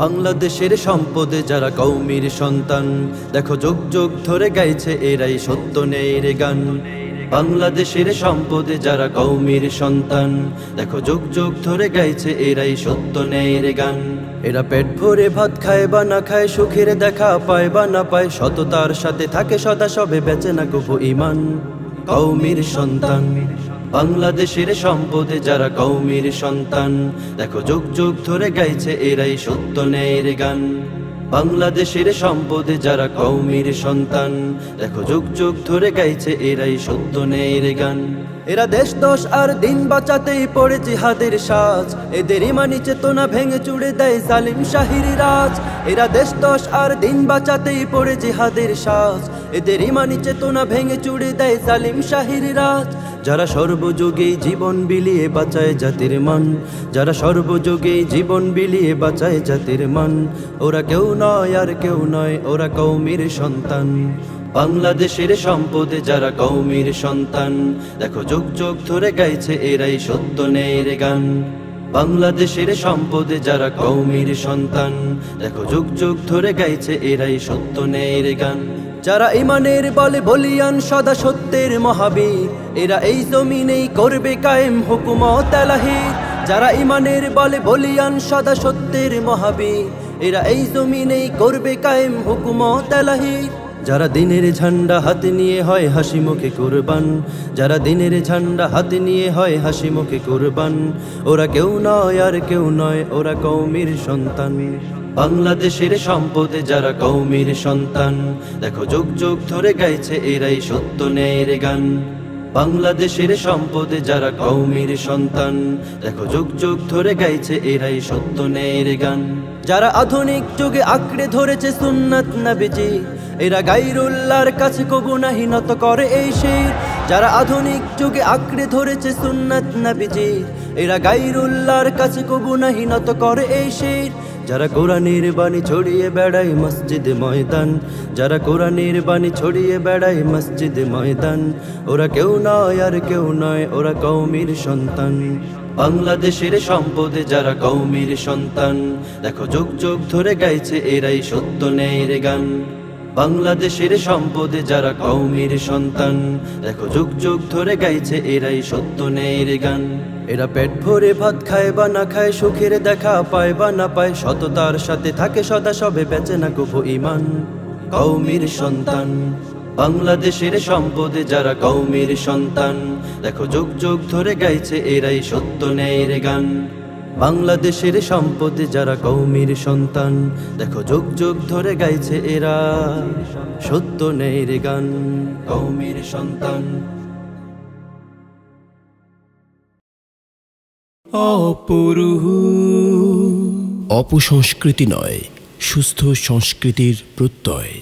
বাংলাদেশের সম্পদে যারা কৌমির সন্তান, দেখো যোগ যোগ ধরে গাইছে এরাই সত্য নেই রে গান। বাংলাদেশের সম্পদে যারা কৌমির সন্তান, দেখো যোগ যোগ ধরে গাইছে এরাই সত্য নেই রে গান। এরা পেট ভরে ভাত খায় বা না খায়, সুখের দেখা পায় বা না পায়, সততার সাথে থাকে সদা সবে বেচে না কবু ইমান। কৌমির সন্তান। বাংলাদেশের সম্পদে যারা কৌমির সন্তান, দেখো যুগ যুগ ধরে গাইছে এরাই সত্য নেয়ের গান। বাংলাদেশের সম্পদে যারা কৌমির সন্তান, দেখো যুগ যুগ ধরে গাইছে এরাই সত্য নেয়ের গান। এরা দেশ দশ আর দিন বাঁচাতেই পড়ে জিহাদের সাজ। এদের ইমানি চেতনা ভেঙে চুড়ে দেয় সালিম শাহির রাজ। এরা দেশ দশ আর দিন বাঁচাতেই পড়ে জিহাদের সাজ। এদের ইমানি চেতনা ভেঙে চুড়ে দেয় সালিম শাহির রাজ। যারা সর্বযুগে জীবন বিলিয়ে বাঁচায় জাতির মান, যারা সর্বযুগে জীবন বিলিয়ে বাঁচায় জাতির মান, ওরা কেউ নয় আর কেউ নয়, ওরা কৌমির সন্তান। বাংলাদেশের সম্পদে যারা কৌমির সন্তান, দেখো যুগ যুগ ধরে গাইছে এরাই সত্য নেই গান। বাংলাদেশের সম্পদে যারা কৌমির সন্তান, দেখো যুগ যুগ ধরে গাইছে এরাই সত্য নেই গান। যারা ইমানের বলে বলিয়ান সদা সত্যের মহাবীর, এরা এই জমিনেই করবে কায়েম হুকুমত আলাহির যারা ইমানের বলে বলিয়ান সদা সত্যের মহাবীর, এরা এই জমিনেই করবে কায়েম হুকুমত আলাহির যারা দিনের ঝান্ডা হাতে নিয়ে হয় হাসি মুখে কোরবান, যারা দিনের ঝান্ডা হাতে নিয়ে হয় হাসি মুখে কোরবান, ওরা কেউ নয় আর কেউ নয়, ওরা কৌমির সন্তান। বাংলাদেশের সম্পদে যারা কৌমির সন্তান, দেখো যুগ যুগ ধরে গাইছে এরাই সত্য নেয়ের গান। বাংলাদেশের সম্পদে যারা কৌমির সন্তান। দেখো যুগ যুগ ধরে গাইছে এরাই সত্য নেয়ের গান। যারা আধুনিক যুগে আঁকড়ে ধরেছে সুন্নাত নাবিজি, এরা গাইরুল্লার কাছে কবু নাহি নত করে এই শের। যারা আধুনিক যুগে আঁকড়ে ধরেছে সুন্নাত নাবিজি, এরা গাইরুল্লার কাছে কবু নাহি নত করে এই শের। যারা কোরআনের বাণী ছড়িয়ে বেড়ায় মসজিদে ময়দান, যারা কোরআনের বাণী ছড়িয়ে বেড়ায় মসজিদে ময়দান, ওরা কেউ নয় আর কেউ নয়, ওরা কৌমির সন্তান। বাংলাদেশের সম্পদে যারা কৌমির সন্তান, দেখো যুগ যুগ ধরে গাইছে এরাই সত্য নেই গান। বাংলাদেশের সম্পদে যারা কৌমির সন্তান, দেখো যুগ যুগ ধরে গাইছে এরাই সত্য নেই গান। এরা পেট ভরে ভাত খায় বা না খায়, সুখের দেখা পায় বা না পায়, সততার সাথে থাকে সদা সবে বেচে না কবু ইমান কৌমির সন্তান, বাংলাদেশের সম্পদে যারা কৌমির সন্তান, দেখো যুগ যুগ ধরে গাইছে এরাই সত্য নেই গান। বাংলাদেশের সম্পদে যারা কৌমির সন্তান, দেখো যুগ যুগ ধরে গাইছে এরা। সত্য নেই রে গান কৌমির সন্তান। অপসংস্কৃতি নয়, সুস্থ সংস্কৃতির প্রত্যয়।